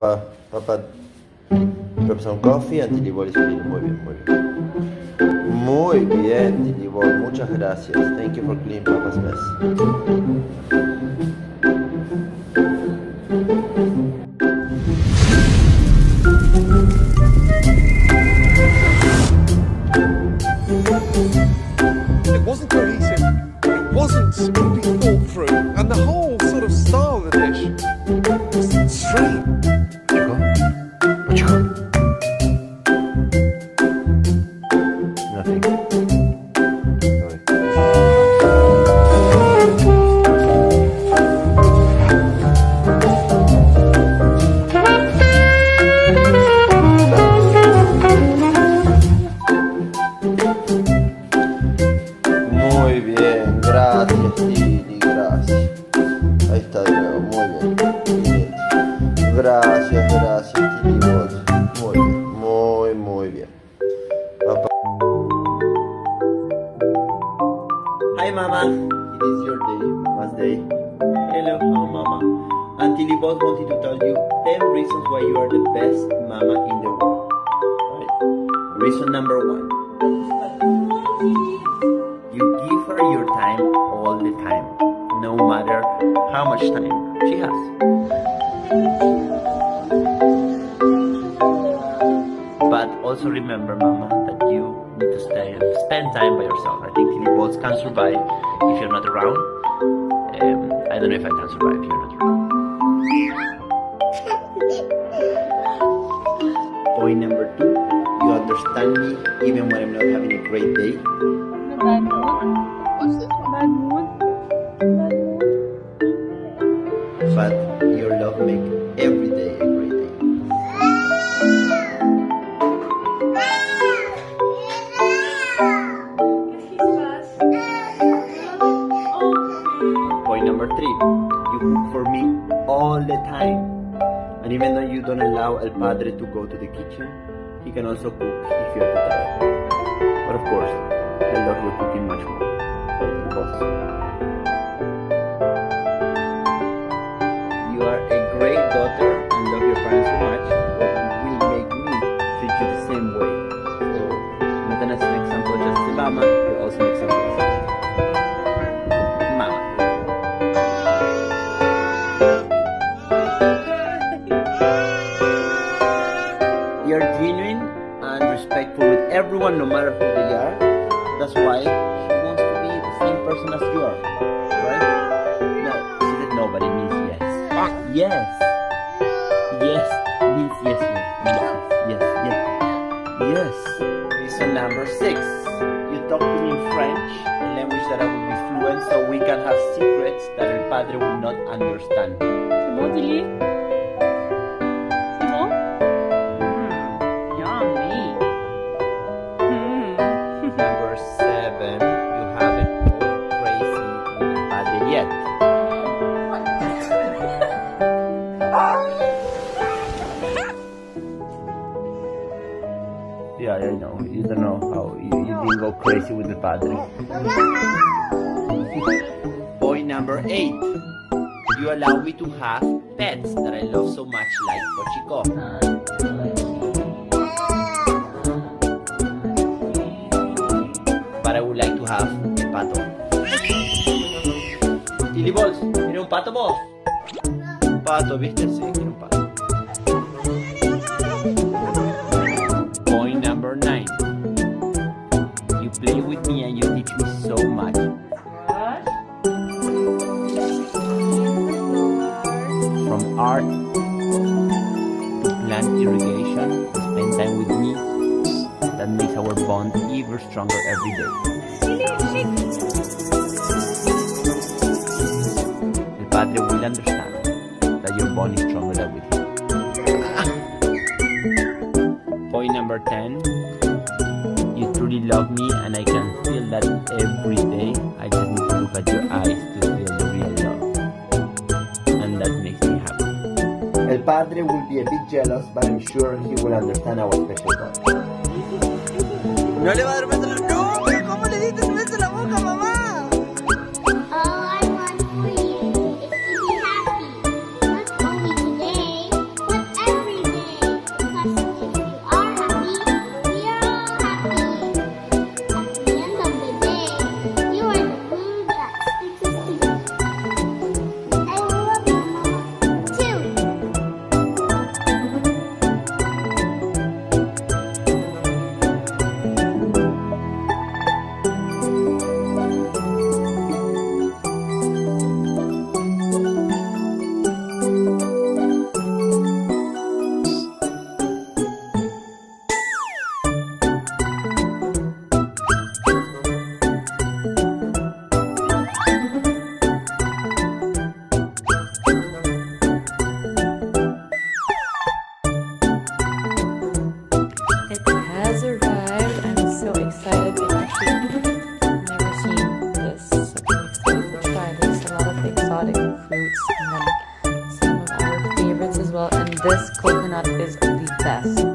Papá, some coffee and Tilly Ball is clean. Muy bien, muy bien. Muy bien, Tilly Ball. Muchas gracias. Thank you for cleaning Papa's mess. Is your day, Mama's day. Hello, oh Mama. And Tili Bolt wanted to tell you 10 reasons why you are the best Mama in the world. Right? Reason number one. You give her your time all the time, no matter how much time she has. But also remember, Mama, need to stay spend time by yourself. I think Tili Balls can survive if you're not around. Um, I don't know if I can survive if you're not around. Point number two, you understand me even when I'm not having a great day. What's this And even though you don't allow El Padre to go to the kitchen, he can also cook if you're too tired. But of course, I love your cooking much more. Because with everyone, no matter who they are. That's why she wants to be the same person as you are, right? No, she said no, but it means yes. Yes. Yes means yes. no. Yes, yes, yes. Yes. Reason number six. You talk to me in French, a language that I will be fluent, so we can have secrets that El Padre will not understand. Number seven. You haven't gone crazy with Padre yet. Yeah, I know. You don't know how you, you didn't go crazy with the padre. Point number eight. You allow me to have pets that I love so much, like Pochico. ¿Quiere un pato vos? Pato, ¿viste? Sí, quiero un pato. Point number nine. You play with me and you teach me so much. From art to plant irrigation, spend time with me. That makes our bond even stronger every day. Love me and I can feel that every day. I just need to look at your eyes to feel the real love. And that makes me happy. El Padre will be a bit jealous, but I'm sure he will understand our special bond. No le va a dar beso en la- No, pero ¿cómo le diste un beso en la boca, mamá? I've actually never seen this. So we'll try. A lot of exotic fruits and then some of our favorites as well. And this coconut is the best.